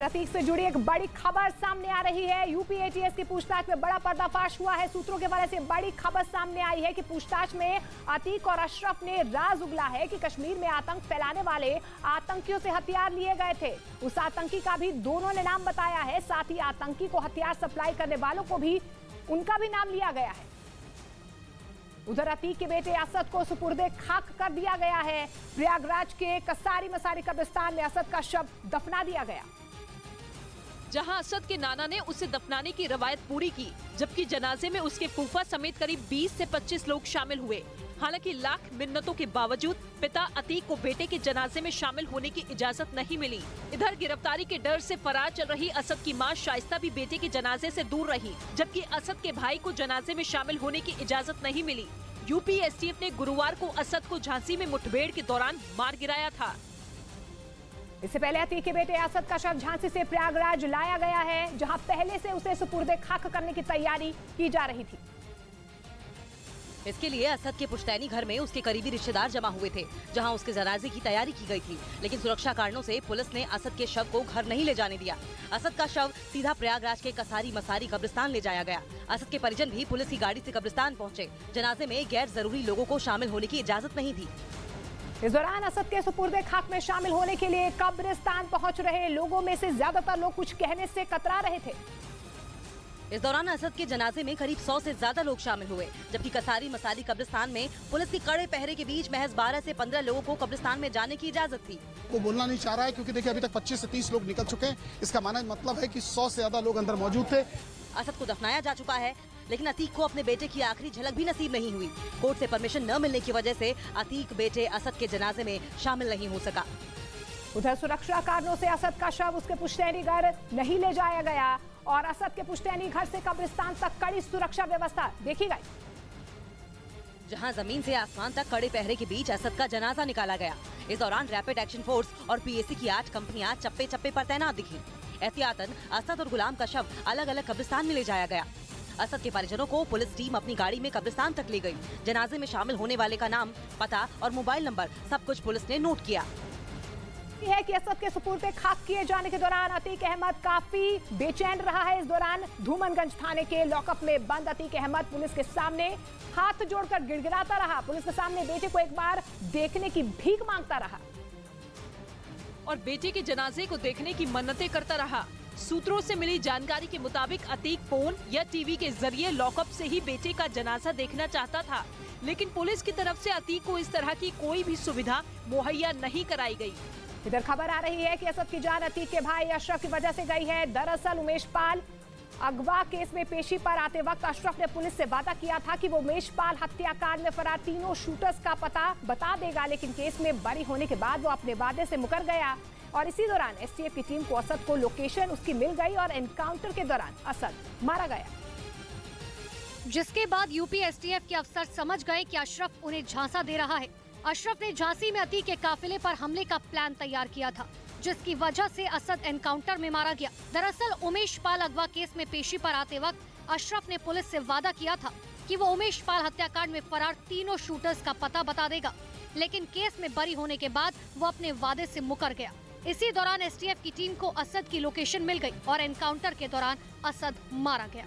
प्रतीक से जुड़ी एक बड़ी खबर सामने आ रही है। यूपी एटीएस की पूछताछ में बड़ा पर्दाफाश हुआ है। सूत्रों के बारे से बड़ी खबर सामने आई है कि पूछताछ में अतीक और अशरफ ने राज उगला है कि कश्मीर में आतंक फैलाने वाले आतंकियों से हथियार लिए गए थे। उस आतंकी का भी दोनों ने नाम बताया है। साथ ही आतंकी को हथियार सप्लाई करने वालों को भी उनका भी नाम लिया गया है। उधर अतीक के बेटे असद को सुपुर्दे खाक कर दिया गया है। प्रयागराज के कसारी मसारी कब्रिस्तान में असद का शव दफना दिया गया। जहाँ असद के नाना ने उसे दफनाने की रवायत पूरी की, जबकि जनाजे में उसके फूफा समेत करीब 20 से 25 लोग शामिल हुए। हालाँकि लाख मिन्नतों के बावजूद पिता अतीक को बेटे के जनाजे में शामिल होने की इजाज़त नहीं मिली। इधर गिरफ्तारी के डर से फरार चल रही असद की माँ शाइस्ता भी बेटे के जनाजे से दूर रही, जबकि असद के भाई को जनाजे में शामिल होने की इजाज़त नहीं मिली। यूपी एसटीएफ ने गुरुवार को असद को झांसी में मुठभेड़ के दौरान मार गिराया था। इससे पहले अतीक के बेटे असद का शव झांसी से प्रयागराज लाया गया है, जहाँ पहले से उसे सुपुर्दे खाक करने की तैयारी की जा रही थी। इसके लिए असद के पुश्तैनी घर में उसके करीबी रिश्तेदार जमा हुए थे, जहाँ उसके जनाजे की तैयारी की गई थी। लेकिन सुरक्षा कारणों से पुलिस ने असद के शव को घर नहीं ले जाने दिया। असद का शव सीधा प्रयागराज के कसारी मसारी कब्रिस्तान ले जाया गया। असद के परिजन भी पुलिस की गाड़ी से कब्रिस्तान पहुँचे। जनाजे में गैर ज़रूरी लोगों को शामिल होने की इजाज़त नहीं थी इस दौरान असद के सुपुर्दे खाक में शामिल होने के लिए कब्रिस्तान पहुँच रहे लोगों में से ज़्यादातर लोग कुछ कहने से कतरा रहे थे। इस दौरान असद के जनाजे में करीब 100 से ज़्यादा लोग शामिल हुए जबकि कसारी मसाली कब्रिस्तान में पुलिस की कड़े पहरे के बीच महज 12 से 15 लोगों को कब्रिस्तान में जाने की इजाज़त थी। वो बोलना नहीं चाह रहा है क्योंकि देखिए अभी तक 25 से 30 लोग निकल चुके हैं। इसका माना मतलब है कि 100 से ज़्यादा लोग अंदर मौजूद थे। असद को दफनाया जा चुका है। लेकिन अतीक को अपने बेटे की आखिरी झलक भी नसीब नहीं हुई। कोर्ट से परमिशन न मिलने की वजह से अतीक बेटे असद के जनाजे में शामिल नहीं हो सका। उधर सुरक्षा कारणों से असद का शव उसके पुश्तैनी घर नहीं ले जाया गया और असद के पुश्तैनी घर से कब्रिस्तान तक कड़ी सुरक्षा व्यवस्था देखी गई। जहाँ ज़मीन से आसमान तक कड़े पहरे के बीच असद का जनाजा निकाला गया। इस दौरान रैपिड एक्शन फोर्स और पीएसी की आठ कंपनियाँ चप्पे चप्पे पर तैनात दिखी। एहतियातन असद और गुलाम का शव अलग अलग कब्रिस्तान में ले जाया गया। असद के परिजनों को पुलिस टीम अपनी गाड़ी में कब्रिस्तान तक ले गई। जनाजे में शामिल होने वाले का नाम पता और मोबाइल नंबर सब कुछ पुलिस ने नोट किया। है कि असद के सुपुर्द खाक किए जाने के दौरान अतीक अहमद काफ़ी बेचैन रहा है। इस दौरान धूमनगंज थाने के लॉकअप में बंद अतीक अहमद पुलिस के सामने हाथ जोड़कर गिड़गिड़ाता रहा। पुलिस के सामने बेटे को एक बार देखने की भीख माँगता रहा। और बेटे के जनाजे को देखने की मन्नतें करता रहा। सूत्रों से मिली जानकारी के मुताबिक अतीक फ़ोन या टीवी के ज़रिए लॉकअप से ही बेटे का जनाजा देखना चाहता था, लेकिन पुलिस की तरफ़ से अतीक को इस तरह की कोई भी सुविधा मुहैया नहीं कराई गई। इधर खबर आ रही है कि असद की जान अतीक के भाई अशरफ की वजह से गई है। दरअसल उमेश पाल अगवा केस में पेशी पर आते वक्त अशरफ ने पुलिस से वादा किया था कि वो उमेश पाल हत्याकांड में फरार तीनों शूटर्स का पता बता देगा, लेकिन केस में बरी होने के बाद वो अपने वादे से मुकर गया। और इसी दौरान एसटीएफ की टीम को असद को लोकेशन उसकी मिल गई और एनकाउंटर के दौरान असद मारा गया। जिसके बाद यूपी एसटीएफ के अफसर समझ गए कि अशरफ उन्हें झांसा दे रहा है। अशरफ ने झांसी में अतीक के काफिले पर हमले का प्लान तैयार किया था, जिसकी वजह से असद एनकाउंटर में मारा गया। दरअसल उमेश पाल अगवा केस में पेशी पर आते वक्त अशरफ ने पुलिस से वादा किया था कि वो उमेश पाल हत्याकांड में फरार तीनों शूटर्स का पता बता देगा, लेकिन केस में बरी होने के बाद वो अपने वादे से मुकर गया। इसी दौरान एसटीएफ की टीम को असद की लोकेशन मिल गई और एनकाउंटर के दौरान असद मारा गया।